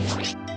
you